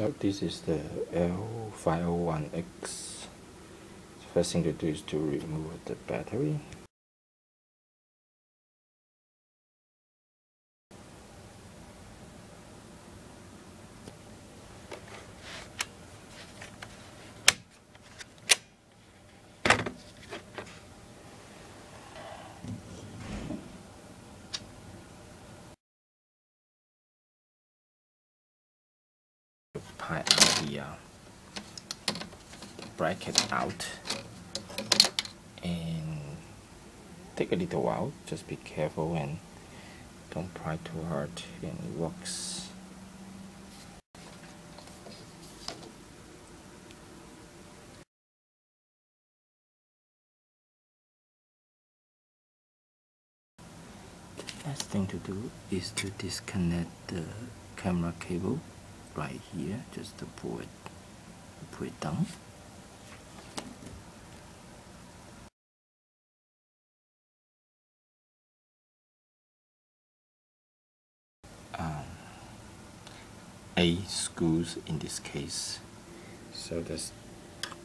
So this is the L501X. First thing to do is to remove the battery. Pry out the uh, bracket out. And take a little while. Just be careful and don't pry too hard and it works Next thing to do is to disconnect the camera cable right here just to pull it pull it down. Um, screws in this case. So there's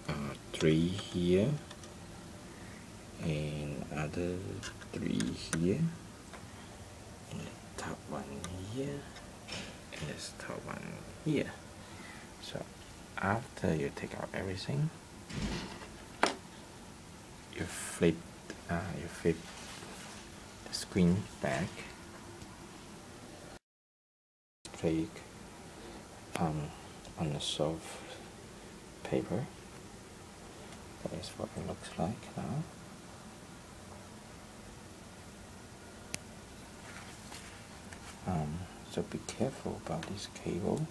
uh, three here and other three here. And the top one here this top one. Here so after you take out everything you flip uh, you flip the screen back. Click um, on the soft paper. That is what it looks like now um, so be careful about this cable.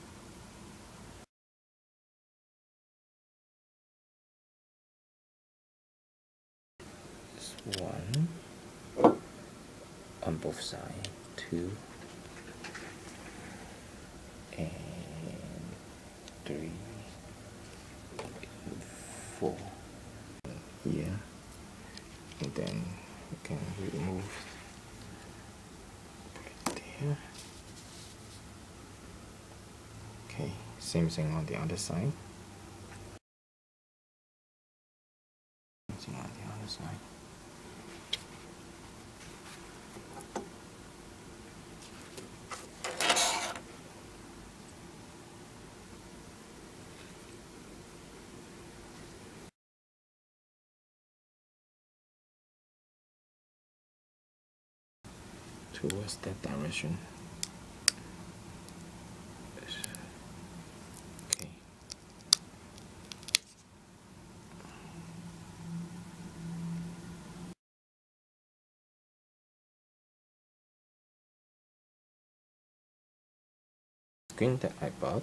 This one on both sides two and three and four and then you can remove it there Okay, same thing on the other side. Same on the other side. towards that direction. Screen that I bought.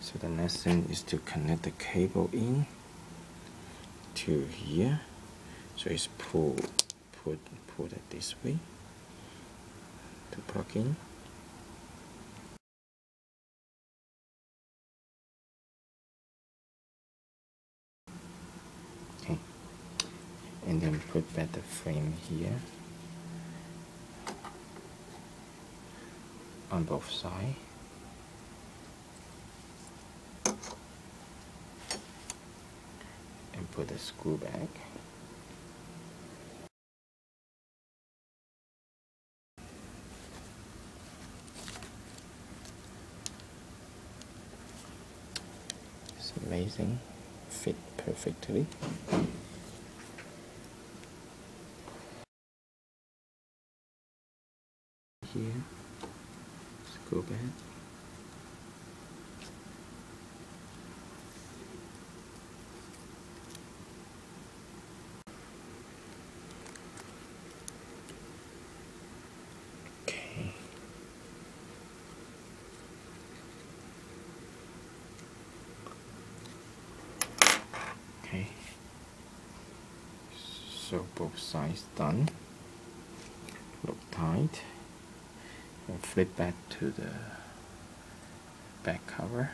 So the next thing is to connect the cable in to here. So it's pull, put, put it this way to plug in. And then put the frame here. On both sides and put the screw back. It's amazing. Fit perfectly here. Let's go back. Okay. Okay. So both sides done. Look tight We'll flip back to the back cover.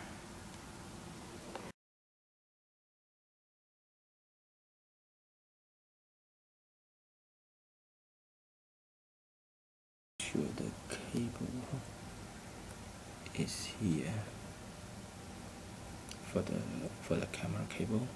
Sure the cable is here for the for the camera cable.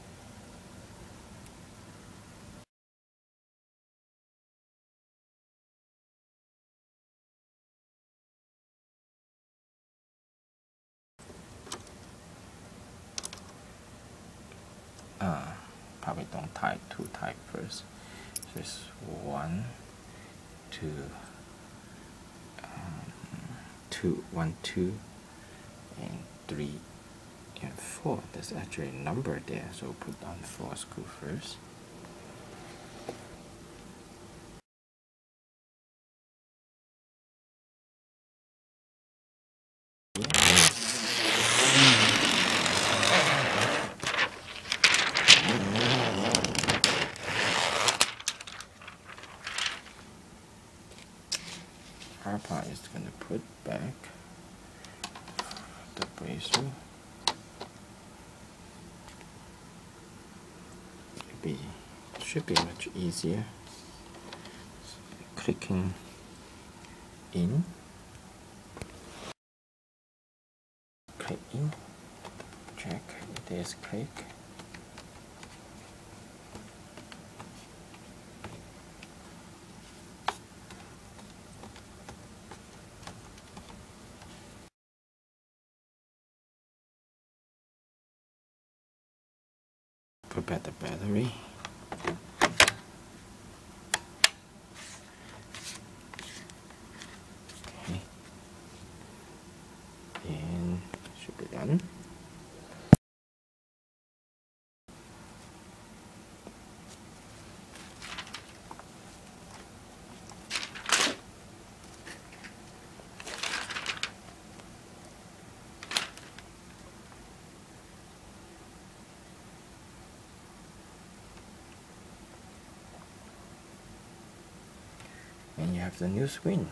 Uh, probably don't tie two tie first. Just one two um, two one two and three and four. There's actually a number there so put on four screw first Harper is going to put back bracer. Be should be much easier. clicking in, click in, check it is click. Prepare the battery. Okay. And should be done have the new screen